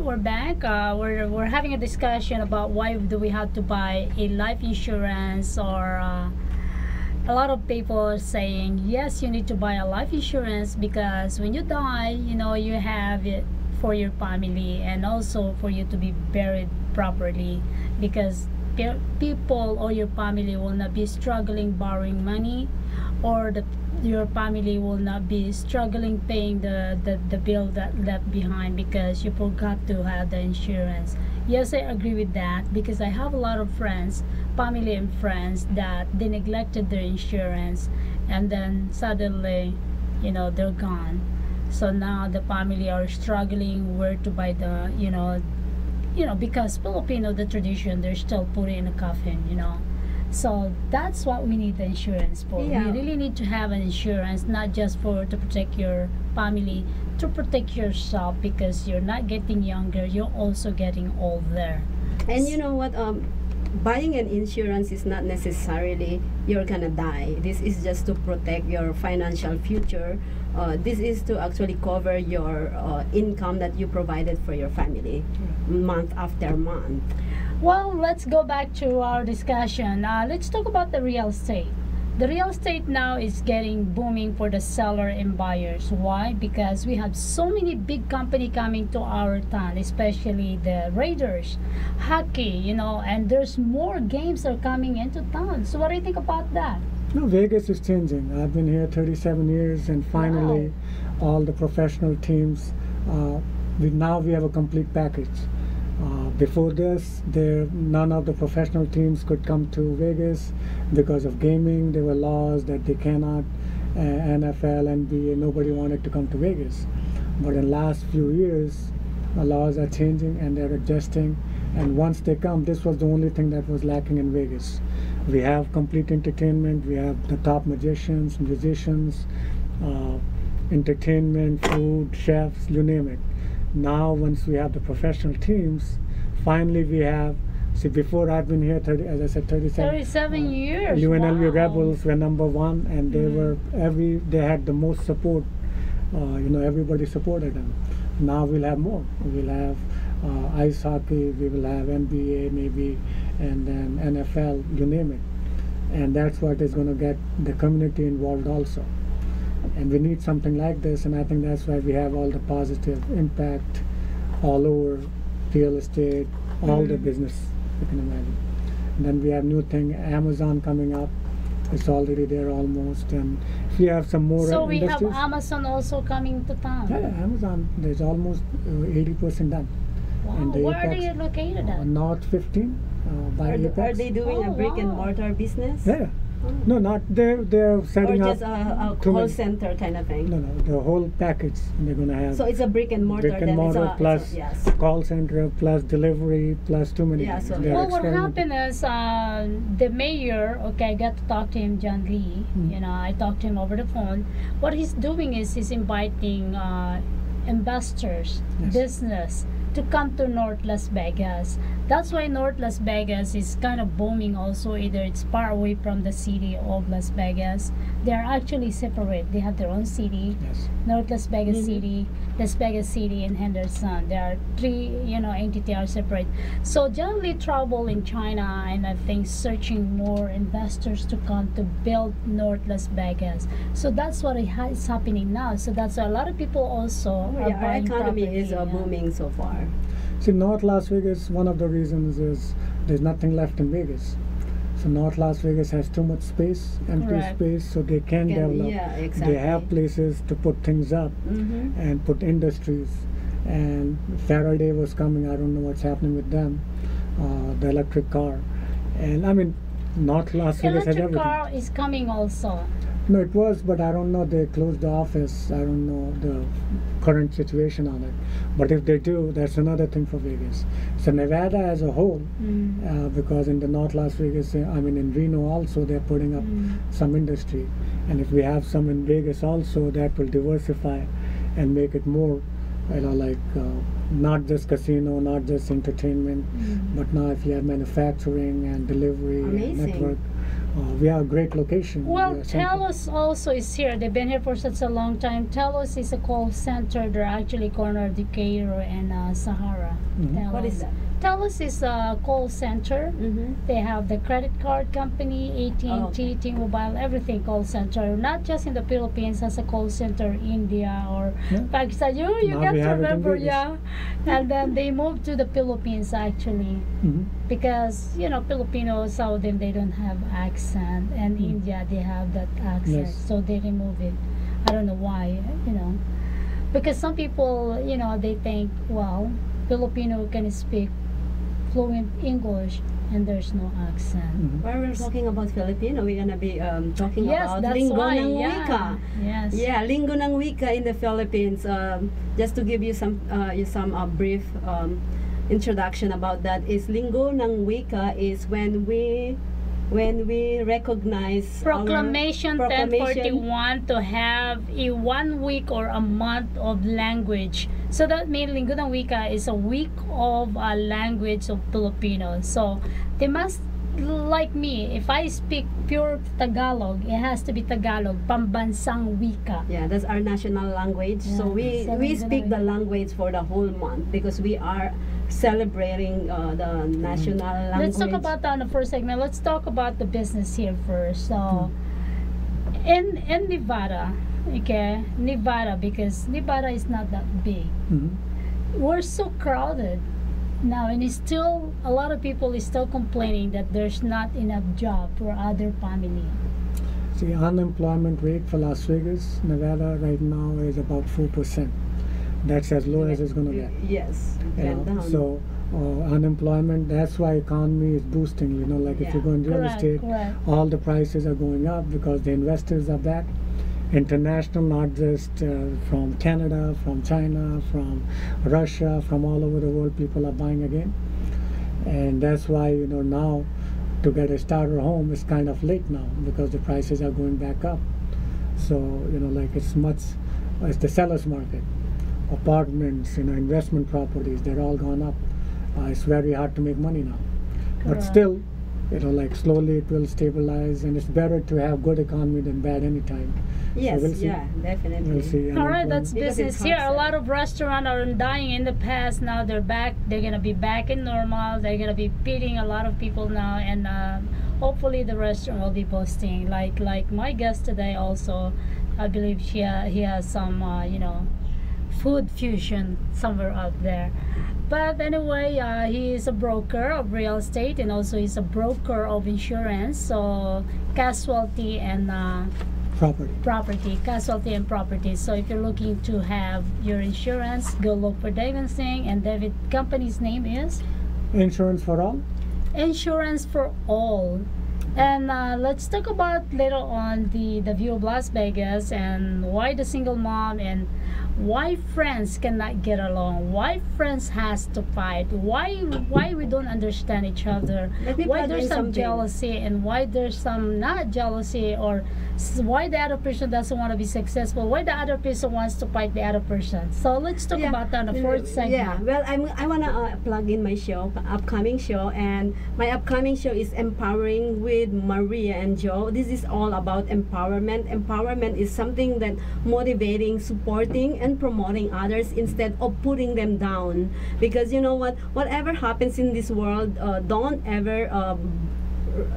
we're back. Uh, we're, we're having a discussion about why do we have to buy a life insurance or uh, a lot of people are saying yes you need to buy a life insurance because when you die you know you have it for your family and also for you to be buried properly because people or your family will not be struggling borrowing money or the your family will not be struggling paying the, the, the bill that left behind because you forgot to have the insurance. Yes, I agree with that because I have a lot of friends, family and friends that they neglected their insurance and then suddenly, you know, they're gone. So now the family are struggling where to buy the, you know, you know, because Filipino, the tradition, they're still putting in a coffin, you know so that's what we need the insurance for. Yeah. we really need to have an insurance not just for to protect your family to protect yourself because you're not getting younger you're also getting older. And you know what um buying an insurance is not necessarily you're gonna die. This is just to protect your financial future. Uh, this is to actually cover your uh, income that you provided for your family month after month well, let's go back to our discussion. Uh, let's talk about the real estate. The real estate now is getting booming for the seller and buyers. Why? Because we have so many big company coming to our town, especially the Raiders, hockey, you know, and there's more games are coming into town. So what do you think about that? No, Vegas is changing. I've been here 37 years, and finally, wow. all the professional teams. Uh, we now we have a complete package. Before this, there none of the professional teams could come to Vegas because of gaming. There were laws that they cannot. Uh, NFL, NBA, nobody wanted to come to Vegas. But in the last few years, the laws are changing and they're adjusting. And once they come, this was the only thing that was lacking in Vegas. We have complete entertainment. We have the top magicians, musicians, uh, entertainment, food, chefs, you name it now once we have the professional teams finally we have see before i've been here 30 as i said 37 37 uh, years unlv wow. rebels were number one and they mm. were every they had the most support uh, you know everybody supported them. Now we'll have more. We'll have uh, ice hockey we will have nba maybe and then nfl you name it. And that's what is going to get the community involved also. And we need something like this and i think that's why we have all the positive impact all over real estate all mm. the business you can imagine. And then we have new thing amazon coming up. It's already there almost. And if you have some more so we have amazon also coming to town? Yeah amazon there's almost uh, 80 percent done. Wow. and where are they located at? uh, north 15 uh, by are, are they doing oh, a brick wow. and mortar business? Yeah no, not they're they're setting or just up a, a call center kind of thing. No, no, the whole package they're gonna have. So it's a brick and mortar. Brick and mortar a, plus a, yes. call center plus delivery plus too many. Yeah, so well, what happened is uh, the mayor. Okay, I got to talk to him, John Lee. Mm. You know, I talked to him over the phone. What he's doing is he's inviting uh, investors, yes. business to come to North Las Vegas. That's why North Las Vegas is kind of booming also. Either it's far away from the city of Las Vegas. They are actually separate. They have their own city. Yes. North Las Vegas mm -hmm. City, Las Vegas City, and Henderson. There are three, you know, entities are separate. So generally trouble in China and I think searching more investors to come to build North Las Vegas. So that's what is happening now. So that's why a lot of people also oh, are yeah, buying our economy property, is uh, booming so far. See, North Las Vegas, one of the reasons is there's nothing left in Vegas. So North Las Vegas has too much space, empty Correct. space, so they can, can develop. Yeah, exactly. They have places to put things up mm-hmm. and put industries. And Faraday was coming. I don't know what's happening with them. Uh, the electric car, and I mean, North Las Vegas has everything. Electric car is coming also. No, it was, but I don't know. They closed the office. I don't know the current situation on it. But if they do, that's another thing for Vegas. So Nevada as a whole, mm. uh, because in the North Las Vegas, uh, I mean in Reno also, they're putting up mm. some industry. And if we have some in Vegas also, that will diversify and make it more, you know, like uh, not just casino, not just entertainment, mm. but now if you have manufacturing and delivery Amazing. network Uh, we have a great location. Well, We. Telos also is here. They've been here for such a long time. Telos is a call center. They're actually corner of Decatur and uh, Sahara. Mhm. What is that? Telos is a call center. Mm-hmm. They have the credit card company, AT&T, Oh. T-Mobile, everything call center. Not just in the Philippines, has a call center, India or Yeah. Pakistan. You you Now get to have in remember, yeah. And then they moved to the Philippines actually Mhm. because you know Filipinos, some of them they don't have accent, and Mm. India they have that accent, Yes. so they remove it. I don't know why, you know, because some people, you know, they think, well, Filipino can speak fluent English and there's no accent. Mhm. While we're talking about Filipino, we're gonna be um, talking Yes, about that's linggo why. ng yeah. wika. Yes. Yeah, linggo ng wika in the Philippines. Um, just to give you some uh, you some uh, brief um, introduction about that is linggo ng wika is when we when we recognize Proclamation, proclamation 1041 to have a one week or a month of language. So that means Linggo ng Wika is a week of a language of Filipino. So they must like me, if I speak pure Tagalog, it has to be Tagalog, pambansang wika. Yeah, that's our national language. so Yeah, we so we ng speak the language for the whole month because we are celebrating uh, the national language. Let's talk about that in the first segment. Let's talk about the business here first. So, Hmm. in in Nevada, okay, Nevada because Nevada is not that big. Mhm. We're so crowded now, and it's still a lot of people is still complaining that there's not enough job for other family. The unemployment rate for Las Vegas, Nevada, right now is about four percent. That's as low as it's going to get. Yes, You know? So uh, unemployment. That's why economy is boosting. You know, like if you go in real Correct, estate, correct. all the prices are going up because the investors are back. International, not just uh, from Canada, from China, from Russia, from all over the world, people are buying again. And that's why, you know, now to get a starter home is kind of late now because the prices are going back up. So, you know, like it's much, it's the seller's market. Apartments, you know, investment properties, they're all gone up. Uh, it's very hard to make money now. But still, you know, like slowly it will stabilize, and it's better to have good economy than bad anytime. yes, we'll see. yeah, definitely. We'll see. All right, unemployment. that's Because business it's here. A lot of restaurants are dying in the past. Now they're back. They're gonna be back in normal. They're gonna be feeding a lot of people now, and um, hopefully the restaurant will be boasting. Like like my guest today also, I believe she ha- he has some uh, you know food fusion somewhere out there. But anyway, uh, he is a broker of real estate and also he's a broker of insurance, so casualty and. Uh, property. property, casualty and property. So if you're looking to have your insurance, go look for David Singh and David company's name is Insurance for all. Insurance for All. And uh, let's talk about later on the the view of Las Vegas and why the single mom and why friends cannot get along. Why friends has to fight. Why why we don't understand each other. Why there's some something. jealousy and why there's some not jealousy or why the other person doesn't want to be successful. Why the other person wants to fight the other person. So let's talk Yeah. about that in the fourth segment. Yeah, well, I'm, I want to uh, plug in my show, upcoming show, and my upcoming show is Empowering with Maria and Joe. This is all about empowerment. Empowerment is something that motivating, supporting, and promoting others instead of putting them down. Because you know what? Whatever happens in this world, uh, don't ever. Um,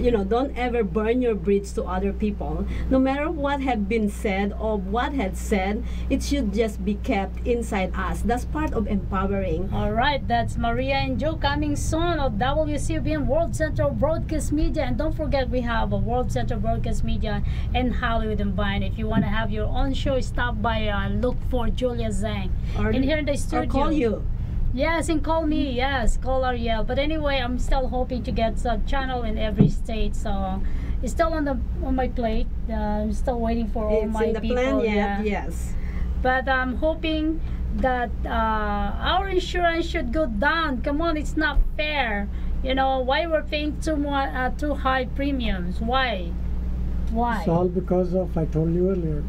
you know don't ever burn your bridge to other people no matter what had been said or what had said it should just be kept inside us that's part of empowering All right, that's Maria and Joe coming soon of WCBN World Central Broadcast Media. And don't forget, we have a World Central Broadcast Media in Hollywood and Vine. If you want to have your own show, stop by uh, look for Julia Zhang. or, And here in the studio. or call you Yes, and call me. Yes, call Arielle. But anyway, I'm still hoping to get a channel in every state. So it's still on the on my plate. Uh, I'm still waiting for all it's my in the people. plan yeah. yes but I'm hoping that uh, our insurance should go down. Come on, it's not fair. You know why we're paying too much, uh, too high premiums? Why? Why? It's all because of I told you earlier,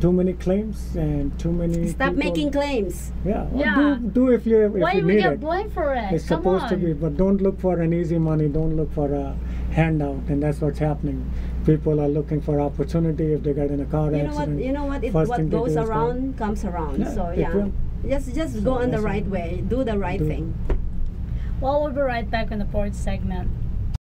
too many claims and too many. stop people- making claims Yeah. Yeah. Do, do if you if why you we need get it. blamed for it? It's Come supposed on. to be, but don't look for an easy money. Don't look for a handout, and that's what's happening. people are looking for opportunity if they get in a car you know what accident. you know what it, first what thing they do goes is call- around comes around Yeah, so yeah just just So go on the that's right way do the right Do- thing Well, we'll be right back on the fourth segment.